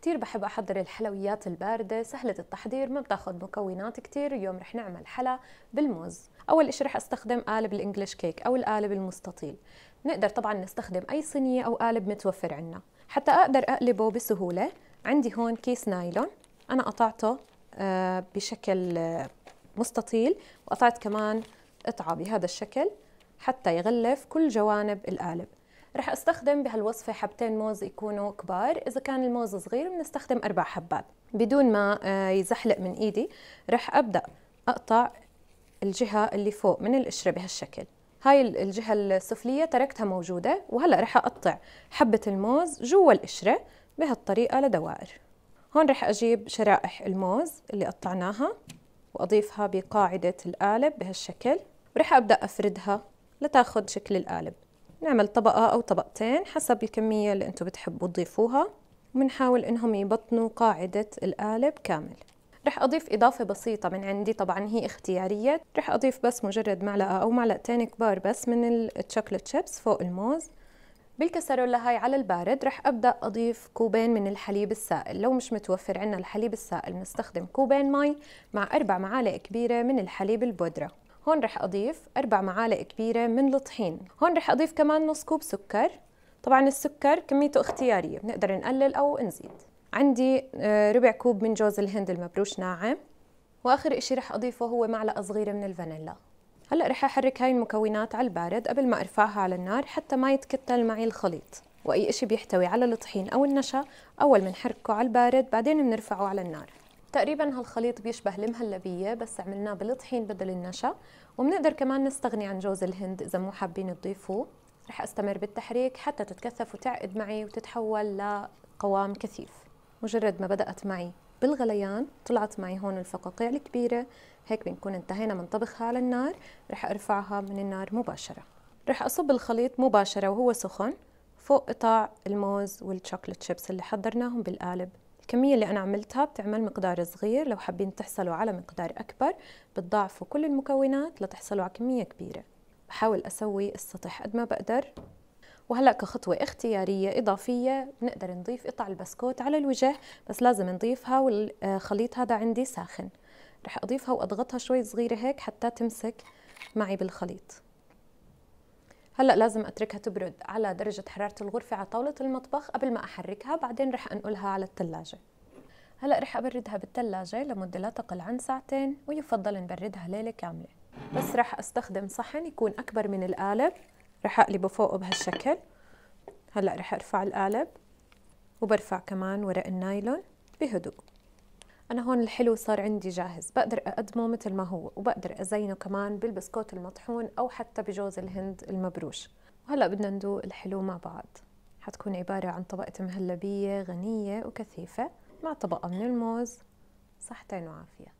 كتير بحب أحضر الحلويات الباردة سهلة التحضير ما بتاخد مكونات كتير اليوم رح نعمل حلا بالموز. أول إشي رح أستخدم قالب الإنجليش كيك أو القالب المستطيل. نقدر طبعا نستخدم أي صينية أو قالب متوفر عنا. حتى أقدر أقلبه بسهولة عندي هون كيس نايلون أنا قطعته آه، بشكل مستطيل وقطعت كمان قطعة بهذا الشكل حتى يغلف كل جوانب القالب. رح أستخدم بهالوصفة حبتين موز يكونوا كبار. إذا كان الموز صغير بنستخدم أربع حبات. بدون ما آه، يزحلق من إيدي رح أبدأ أقطع الجهة اللي فوق من القشرة بهالشكل. هاي الجهة السفلية تركتها موجودة وهلأ رح أقطع حبة الموز جوا القشرة بهالطريقة لدوائر. هون رح أجيب شرائح الموز اللي قطعناها وأضيفها بقاعدة القالب بهالشكل ورح أبدأ أفردها لتاخد شكل القالب. نعمل طبقة أو طبقتين حسب الكمية اللي أنتم بتحبوا تضيفوها وبنحاول إنهم يبطنوا قاعدة القالب كامل رح أضيف إضافة بسيطة من عندي طبعا هي اختيارية. رح أضيف بس مجرد معلقة أو معلقتين كبار بس من ال chocolate chips فوق الموز. بالكسرولة هاي على البارد رح أبدأ أضيف كوبين من الحليب السائل. لو مش متوفر عنا الحليب السائل بنستخدم كوبين مي مع أربع معالق كبيرة من الحليب البودرة. هون رح أضيف أربع معالق كبيرة من الطحين. هون رح أضيف كمان نص كوب سكر. طبعا السكر كميته اختيارية بنقدر نقلل أو نزيد. عندي آه، ربع كوب من جوز الهند المبروش ناعم. وآخر إشي رح أضيفه هو معلقة صغيرة من الفانيلا. هلأ رح أحرك هاي المكونات على البارد قبل ما أرفعها على النار حتى ما يتكتل معي الخليط. وأي إشي بيحتوي على الطحين أو النشا أول بنحركه على البارد بعدين بنرفعه على النار. تقريبا هالخليط بيشبه المهلبية بس عملناه بالطحين بدل النشا. وبنقدر كمان نستغني عن جوز الهند إذا مو حابين تضيفوه. رح أستمر بالتحريك حتى تتكثف وتعقد معي وتتحول لقوام كثيف. مجرد ما بدأت معي بالغليان طلعت معي هون الفقاقيع الكبيرة. هيك بنكون انتهينا من طبخها على النار. رح أرفعها من النار مباشرة. رح أصب الخليط مباشرة وهو سخن فوق قطع الموز والشوكولات شيبس اللي حضرناهم بالقالب. الكمية اللي أنا عملتها بتعمل مقدار صغير لو حابين تحصلوا على مقدار أكبر بتضاعفوا كل المكونات لتحصلوا على كمية كبيرة. بحاول أسوي السطح قد ما بقدر. وهلا كخطوة اختيارية إضافية بنقدر نضيف قطع البسكوت على الوجه بس لازم نضيفها والخليط هذا عندي ساخن. رح أضيفها وأضغطها شوي صغيرة هيك حتى تمسك معي بالخليط. هلا لازم اتركها تبرد على درجة حرارة الغرفة على طاولة المطبخ قبل ما أحركها بعدين رح أنقلها على الثلاجة هلا رح أبردها بالثلاجة لمدة لا تقل عن ساعتين ويفضل نبردها ليلة كاملة. بس رح أستخدم صحن يكون أكبر من القالب رح أقلبه فوقه بهالشكل. هلا رح أرفع القالب وبرفع كمان ورق النايلون بهدوء. أنا هون الحلو صار عندي جاهز. بقدر أقدمه مثل ما هو وبقدر أزينه كمان بالبسكوت المطحون أو حتى بجوز الهند المبروش. وهلأ بدنا ندوق الحلو مع بعض. حتكون عبارة عن طبقة مهلبية غنية وكثيفة مع طبقة من الموز. صحتين وعافية.